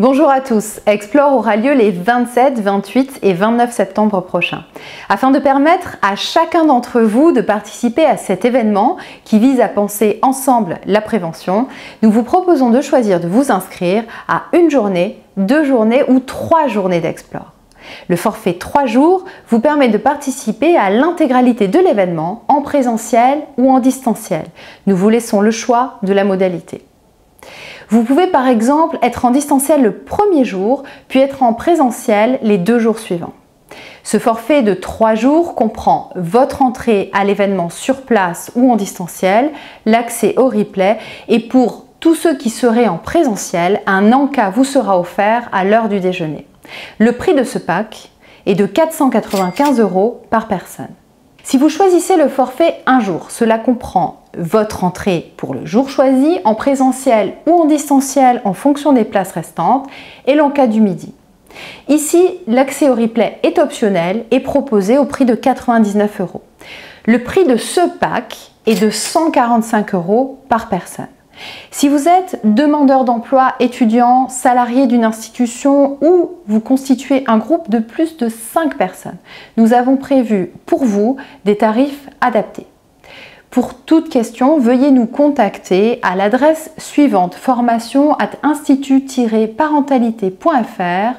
Bonjour à tous, Explore aura lieu les 27, 28 et 29 septembre prochains. Afin de permettre à chacun d'entre vous de participer à cet événement qui vise à penser ensemble la prévention, nous vous proposons de choisir de vous inscrire à une journée, deux journées ou trois journées d'Explore. Le forfait 3 jours vous permet de participer à l'intégralité de l'événement en présentiel ou en distanciel. Nous vous laissons le choix de la modalité. Vous pouvez par exemple être en distanciel le premier jour, puis être en présentiel les deux jours suivants. Ce forfait de 3 jours comprend votre entrée à l'événement sur place ou en distanciel, l'accès au replay et pour tous ceux qui seraient en présentiel, un encas vous sera offert à l'heure du déjeuner. Le prix de ce pack est de 495 euros par personne. Si vous choisissez le forfait un jour, cela comprend votre entrée pour le jour choisi en présentiel ou en distanciel en fonction des places restantes et l'encas du midi. Ici, l'accès au replay est optionnel et proposé au prix de 99 euros. Le prix de ce pack est de 145 euros par personne. Si vous êtes demandeur d'emploi, étudiant, salarié d'une institution ou vous constituez un groupe de plus de 5 personnes, nous avons prévu pour vous des tarifs adaptés. Pour toute question, veuillez nous contacter à l'adresse suivante formation at institut-parentalité.fr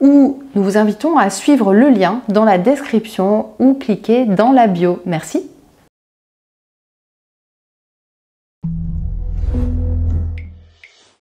où nous vous invitons à suivre le lien dans la description ou cliquer dans la bio. Merci.